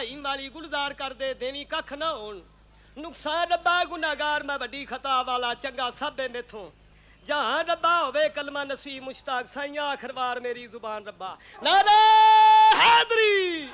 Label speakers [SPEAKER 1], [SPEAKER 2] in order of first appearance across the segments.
[SPEAKER 1] ਭਾਈ ਮਾਲੀ ਗੁਲਜ਼ਾਰ ਕਰਦੇ ਦੇਵੀ ਕੱਖ ਨਾ ਹੋਣ। ਨੁਕਸਾਨ ਰੱਬਾ, ਗੁਨਾਹਗਾਰ, ਮੈਂ ਵੱਡੀ ਖਤਾ ਵਾਲਾ, ਚੰਗਾ ਸਾਬੇ ਮੇਥੋਂ। ਜਹਾਂ ਰੱਬਾ ਹੋਵੇ, ਕਲਮਾ ਨਸੀਬ, ਮੁਸ਼ਤਾਕ ਸਾਈਆਂ, ਆਖਰਵਾਰ ਮੇਰੀ ਜ਼ੁਬਾਨ ਰੱਬਾ। ਨਾਰੇ ਹੈਦਰੀ!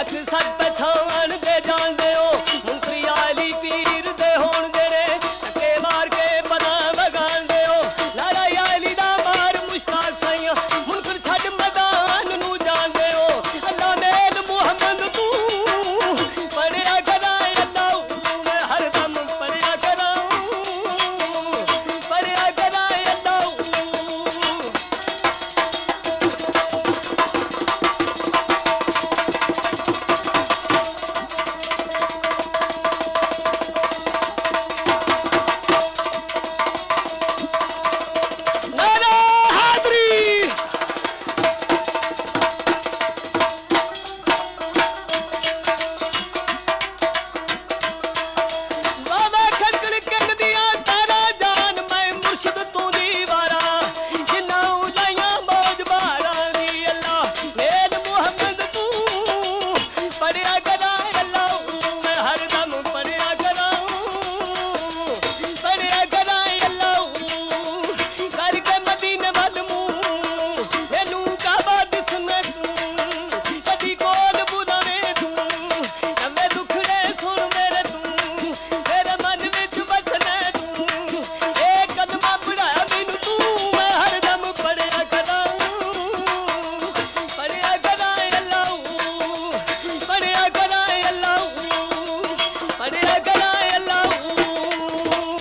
[SPEAKER 1] अक्सर बसा